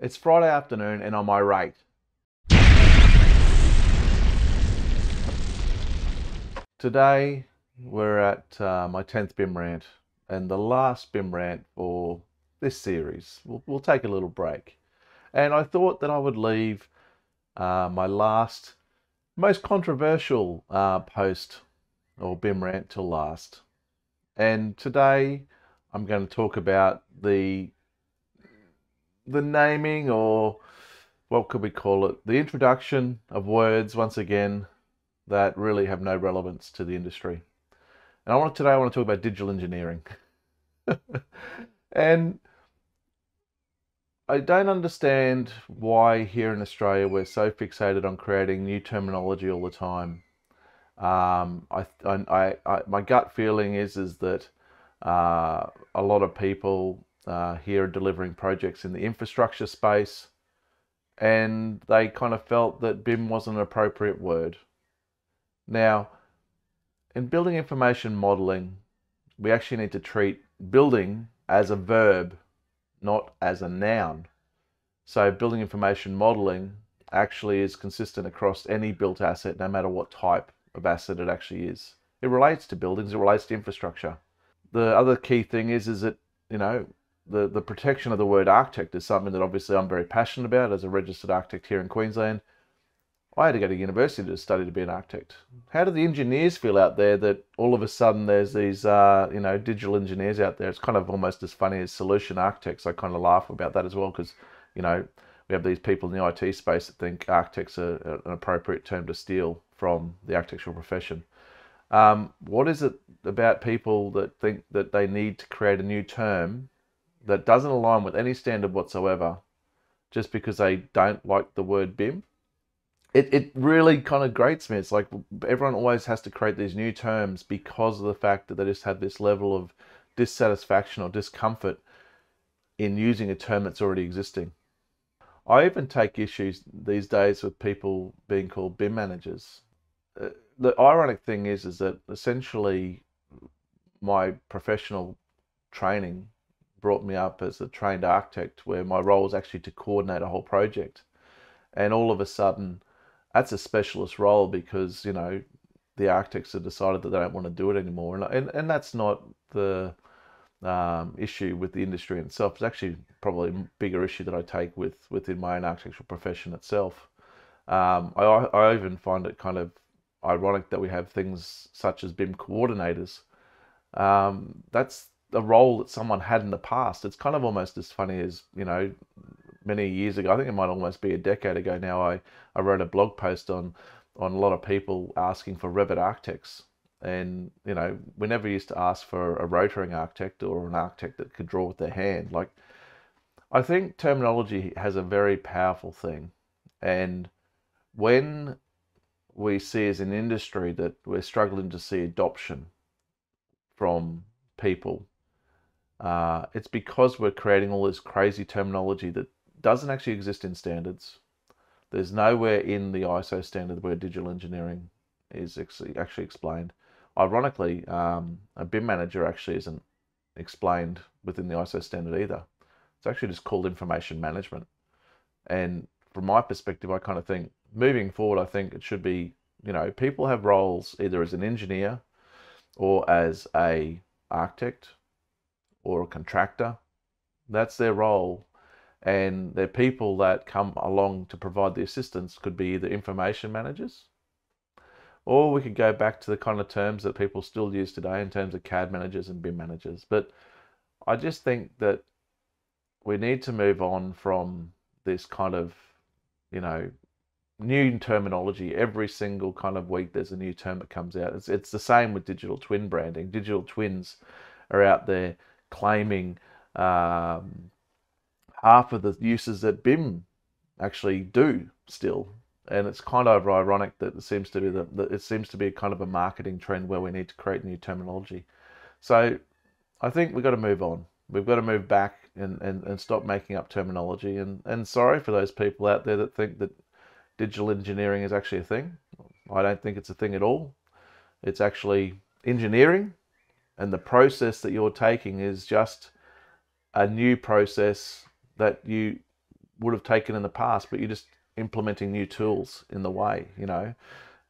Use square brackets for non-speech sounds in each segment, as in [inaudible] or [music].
It's Friday afternoon and I'm irate. Today we're at uh, my 10th BIM rant and the last BIM rant for this series. We'll, we'll take a little break. And I thought that I would leave uh, my last, most controversial uh, post or BIM rant till last. And today I'm going to talk about the the naming or what could we call it? The introduction of words once again that really have no relevance to the industry. And I want today I want to talk about digital engineering. [laughs] and I don't understand why here in Australia we're so fixated on creating new terminology all the time. Um, I, I, I, my gut feeling is is that uh, a lot of people uh, here delivering projects in the infrastructure space, and they kind of felt that BIM wasn't an appropriate word. Now, in building information modeling, we actually need to treat building as a verb, not as a noun. So, building information modeling actually is consistent across any built asset, no matter what type of asset it actually is. It relates to buildings, it relates to infrastructure. The other key thing is, is that, you know, the, the protection of the word architect is something that obviously I'm very passionate about as a registered architect here in Queensland. I had to go to university to study to be an architect. How do the engineers feel out there that all of a sudden there's these, uh, you know, digital engineers out there? It's kind of almost as funny as solution architects. I kind of laugh about that as well because, you know, we have these people in the IT space that think architects are an appropriate term to steal from the architectural profession. Um, what is it about people that think that they need to create a new term that doesn't align with any standard whatsoever just because they don't like the word BIM. It, it really kind of grates me. It's like everyone always has to create these new terms because of the fact that they just have this level of dissatisfaction or discomfort in using a term that's already existing. I even take issues these days with people being called BIM managers. Uh, the ironic thing is, is that essentially my professional training brought me up as a trained architect where my role was actually to coordinate a whole project. And all of a sudden, that's a specialist role because, you know, the architects have decided that they don't want to do it anymore. And, and, and that's not the um, issue with the industry itself. It's actually probably a bigger issue that I take with within my own architectural profession itself. Um, I, I even find it kind of ironic that we have things such as BIM coordinators. Um, that's a role that someone had in the past. It's kind of almost as funny as, you know, many years ago, I think it might almost be a decade ago now, I, I wrote a blog post on, on a lot of people asking for Revit architects. And, you know, we never used to ask for a Rotring architect or an architect that could draw with their hand. Like, I think terminology has a very powerful thing. And when we see as an industry that we're struggling to see adoption from people uh, it's because we're creating all this crazy terminology that doesn't actually exist in standards. There's nowhere in the ISO standard where digital engineering is actually explained. Ironically, um, a BIM manager actually isn't explained within the ISO standard either. It's actually just called information management. And from my perspective, I kind of think moving forward, I think it should be, you know, people have roles either as an engineer or as a architect or a contractor. That's their role. And they're people that come along to provide the assistance, could be either information managers, or we could go back to the kind of terms that people still use today in terms of CAD managers and BIM managers. But I just think that we need to move on from this kind of, you know, new terminology. Every single kind of week, there's a new term that comes out. It's, it's the same with digital twin branding. Digital twins are out there claiming um, half of the uses that BIM actually do still. And it's kind of ironic that it seems to be the, that it seems to be kind of a marketing trend where we need to create new terminology. So I think we've got to move on. We've got to move back and, and, and stop making up terminology. And, and sorry for those people out there that think that digital engineering is actually a thing. I don't think it's a thing at all. It's actually engineering and the process that you're taking is just a new process that you would have taken in the past, but you're just implementing new tools in the way. You know,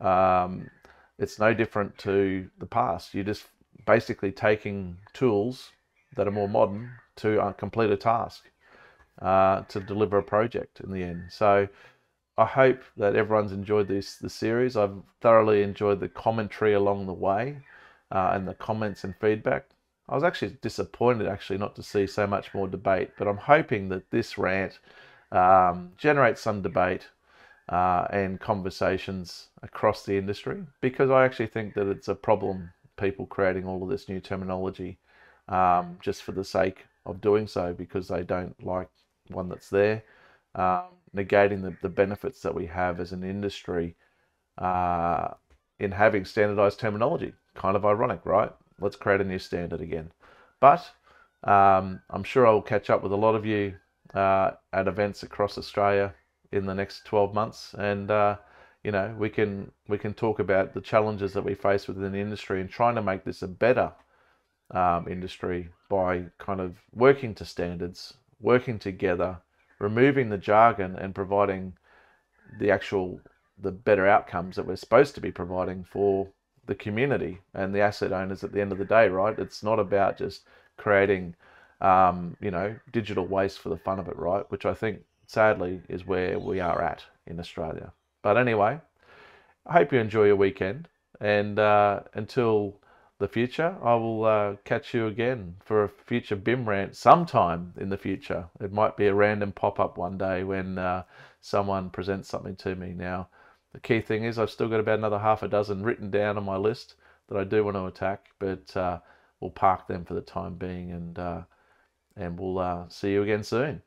um, it's no different to the past. You're just basically taking tools that are more modern to complete a task, uh, to deliver a project in the end. So I hope that everyone's enjoyed this the series. I've thoroughly enjoyed the commentary along the way uh, and the comments and feedback. I was actually disappointed actually not to see so much more debate, but I'm hoping that this rant um, generates some debate uh, and conversations across the industry because I actually think that it's a problem people creating all of this new terminology um, just for the sake of doing so because they don't like one that's there, um, negating the, the benefits that we have as an industry uh, in having standardized terminology. Kind of ironic, right? Let's create a new standard again. But um, I'm sure I'll catch up with a lot of you uh, at events across Australia in the next 12 months, and uh, you know we can we can talk about the challenges that we face within the industry and trying to make this a better um, industry by kind of working to standards, working together, removing the jargon, and providing the actual the better outcomes that we're supposed to be providing for the community and the asset owners at the end of the day, right? It's not about just creating, um, you know, digital waste for the fun of it, right? Which I think sadly is where we are at in Australia. But anyway, I hope you enjoy your weekend and uh, until the future. I will uh, catch you again for a future BIM rant sometime in the future. It might be a random pop up one day when uh, someone presents something to me. Now, the key thing is I've still got about another half a dozen written down on my list that I do want to attack, but uh, we'll park them for the time being and uh, and we'll uh, see you again soon.